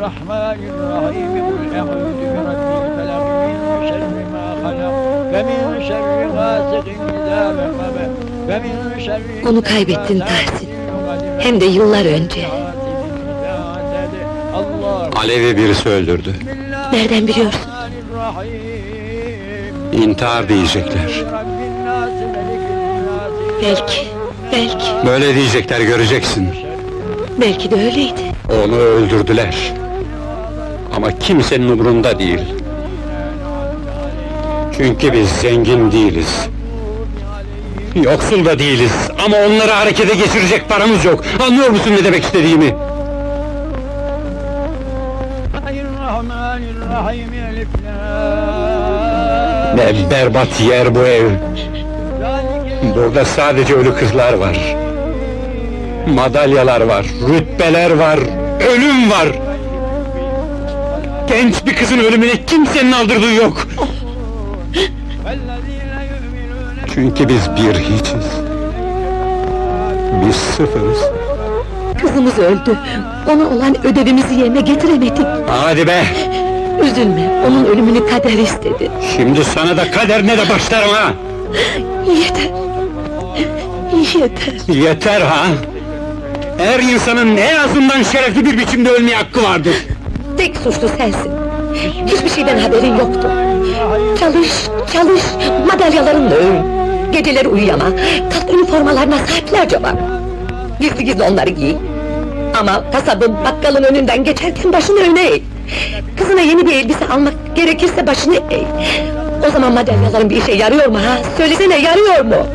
الرحمن الرحيم قل أعوذ برب الفلق من شر ما خلق ومن شر غاسق إذا وقب ومن شر Onu kaybettin Tahsin. Hem de yıllar önce. Alevi birisi öldürdü. Nereden biliyorsun? İntihar diyecekler. Belki, belki, Böyle diyecekler göreceksin. belki de öyleydi. Onu öldürdüler. Ama kimsenin umurunda değil. Çünkü biz zengin değiliz. Yoksul da değiliz ama onları harekete geçirecek paramız yok. Anlıyor musun ne demek istediğimi? Ne berbat yer bu ev. Burada sadece ölü kızlar var. Madalyalar var, rütbeler var, ölüm var. Genç bir kızın ölümüne kimsenin aldırdığı yok! Çünkü biz bir hiçiz. Biz sıfırız. Kızımız öldü. Ona olan ödevimizi yerine getiremedik. Hadi be! Üzülme, onun ölümünü kader istedi. Şimdi sana da kader ne de başlarım ha! Yeter! Yeter! Yeter ha! Her insanın en azından şerefli bir biçimde ölmeye hakkı vardır! Tek suçlu sensin. Hiçbir şeyden haberin yoktu. Çalış, çalış, madalyalarınla övün. Geceleri uyuyama, tat üniformalarına saatlerce bak. Gizli gizli onları giy. Ama kasabın, bakkalın önünden geçerken başını öne eğ. Kızına yeni bir elbise almak gerekirse başını eğ. O zaman madalyaların bir işe yarıyor mu ha? Söylesene yarıyor mu?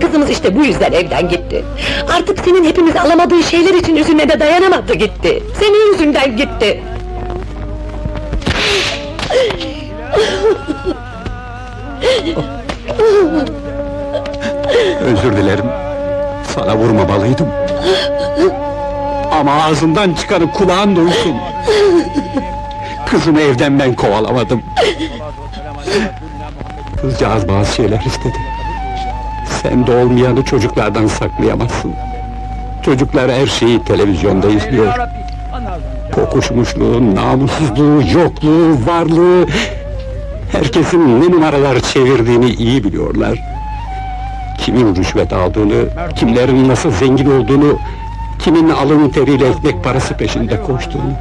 Kızımız işte bu yüzden evden gitti. Artık senin hepimiz alamadığı şeyler için üzülmene dayanamadı gitti. Senin yüzünden gitti. Özür dilerim. Sana vurmamalıydım. Ama ağzından çıkanı kulağın duysun. Kızımı evden ben kovalamadım. Kızcağız bazı şeyler istedi. Sen de olmayanı çocuklardan saklayamazsın. Çocuklar her şeyi televizyonda izliyor. Kokuşmuşluğu, namussuzluğu, yokluğu, varlığı... Herkesin ne numaralar çevirdiğini iyi biliyorlar. Kimin rüşvet aldığını, kimlerin nasıl zengin olduğunu... ...kimin alın teriyle ekmek parası peşinde koştuğunu...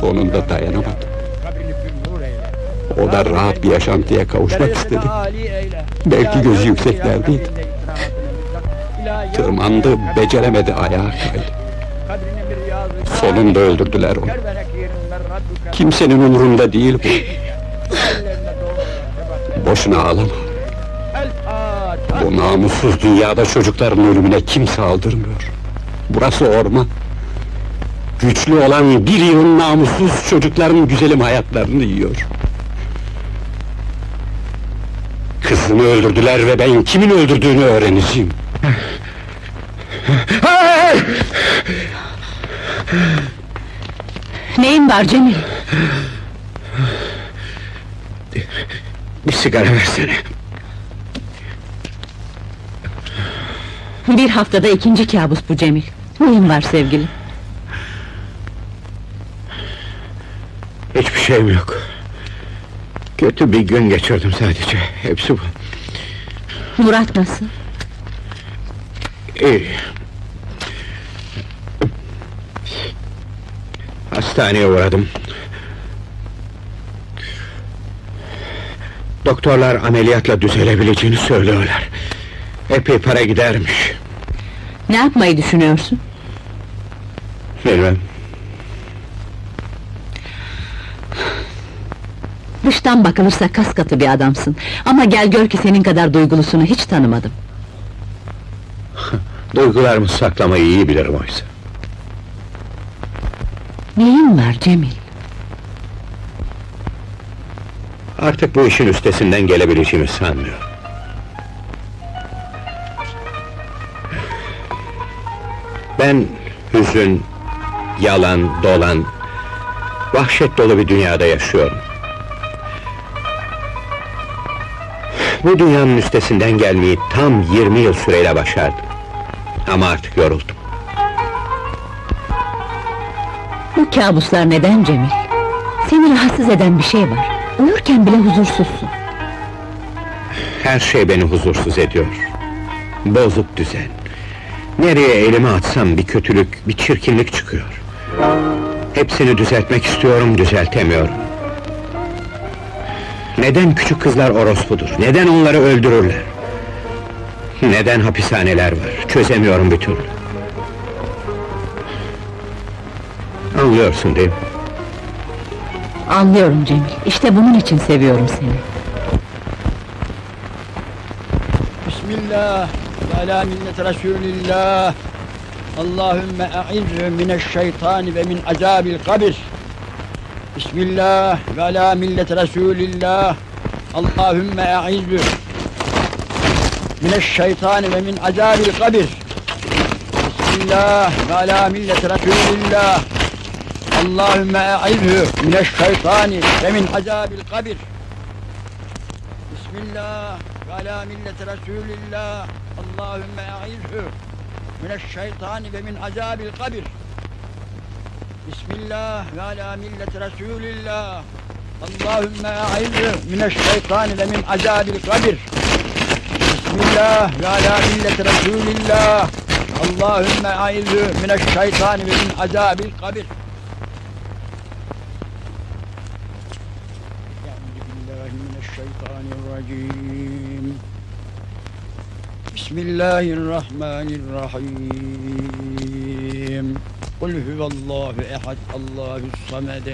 Sonunda dayanamadı. O da rahat bir yaşantıya kavuşmak istedi. Belki gözü yükseklerdeydi. Tırmandı, beceremedi, ayağa kaydı. Sonunda öldürdüler onu. Kimsenin umurunda değil bu. Boşuna ağlama. Bu namussuz dünyada çocukların ölümüne kimse aldırmıyor. Burası orman. Güçlü olan bir yığın namussuz çocukların güzelim hayatlarını yiyor. Kızını öldürdüler ve ben kimin öldürdüğünü öğreneceğim. Hayır! Neyin var Cemil? Bir sigara versene. Bir haftada ikinci kabus bu Cemil. Neyin var sevgilim? Hiçbir şeyim yok. Kötü bir gün geçirdim sadece. Hepsi bu. Murat nasıl? İyi. Hastaneye uğradım. Doktorlar ameliyatla düzelebileceğini söylüyorlar. Epey para gidermiş. Ne yapmayı düşünüyorsun? Bilmem. Dıştan bakılırsa kas katı bir adamsın. Ama gel gör ki senin kadar duygulusunu hiç tanımadım. Duygularımı saklamayı iyi bilirim oysa. Neyin var Cemil? Artık bu işin üstesinden gelebileceğimi sanmıyorum. Ben hüzün, yalan, dolan, vahşet dolu bir dünyada yaşıyorum. Bu dünyanın üstesinden gelmeyi tam 20 yıl süreyle başardım. Ama artık yoruldum. Bu Kabuslar neden Cemil? Seni rahatsız eden bir şey var. Uyurken bile huzursuzsun. Her şey beni huzursuz ediyor. Bozuk düzen. Nereye elimi atsam bir kötülük, bir çirkinlik çıkıyor. Hepsini düzeltmek istiyorum, düzeltemiyorum. Neden küçük kızlar orospudur? Neden onları öldürürler? Neden hapishaneler var? Çözemiyorum bir türlü. Anlıyorsun değil mi? Anlıyorum Cemil. İşte bunun için seviyorum seni. Bismillah ve ala millet Resulillah. Allahümme e'izzu mineşşeytani ve min azabil kabir. Bismillah ve ala millet Resulillah. Allahümme e'izzu mineşşeytani ve min azabil kabir. Bismillah ve ala millet Resulillah. Allahümme e'izzu mineşşeytani ve min azabil kabir. Bismillah ve ala millet Resulillah. Allahümme e'izhu mineşşeytani ve min azabil kabir. Bismillah ve ala millet Resulillah. Allahümme e'izhu mineşşeytani ve min azabil kabir. Bismillah ve ala millet Resulillah. Allahümme e'izhu mineşşeytani ve min azabil kabir. الشيطان الرجيم بسم الله الرحمن الرحيم قل هو الله أحد الله الصمد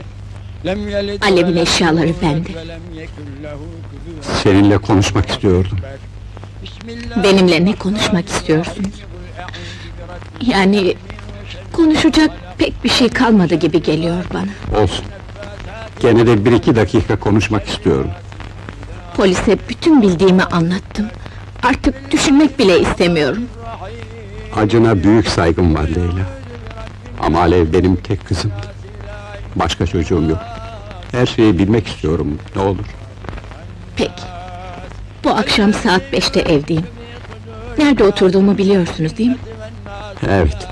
لم يلد Alev'in ولم eşyaları يولد bende. ولم يكن له كفوا Seninle konuşmak istiyordum. أحد. بسم الله Benimle ne konuşmak istiyorsunuz? قل أعوذ برب Yani من شر konuşacak pek bir şey kalmadı gibi geliyor bana. Olsun. Gene de bir iki dakika konuşmak istiyorum. Polise bütün bildiğimi anlattım. Artık düşünmek bile istemiyorum. Acına büyük saygım var Leyla. Ama Alev benim tek kızımdı. Başka çocuğum yok. Her şeyi bilmek istiyorum, ne olur. Peki. Bu akşam saat beşte evdeyim. Nerede oturduğumu biliyorsunuz değil mi? Evet.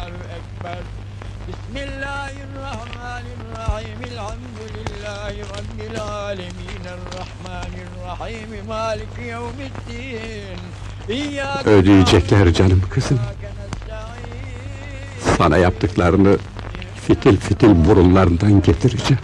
Ödeyecekler canım kızım. Sana yaptıklarını fitil fitil burunlarından getireceğim.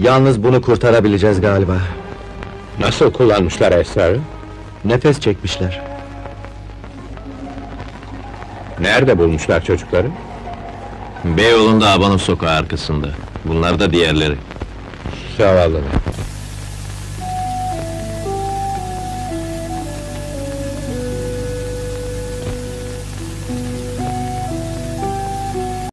Yalnız bunu kurtarabileceğiz galiba. Nasıl kullanmışlar esrarı? Nefes çekmişler. Nerede bulmuşlar çocukları? Beyoğlu'nda Abanın sokağı arkasında. Bunlar da diğerleri. Zavallılar.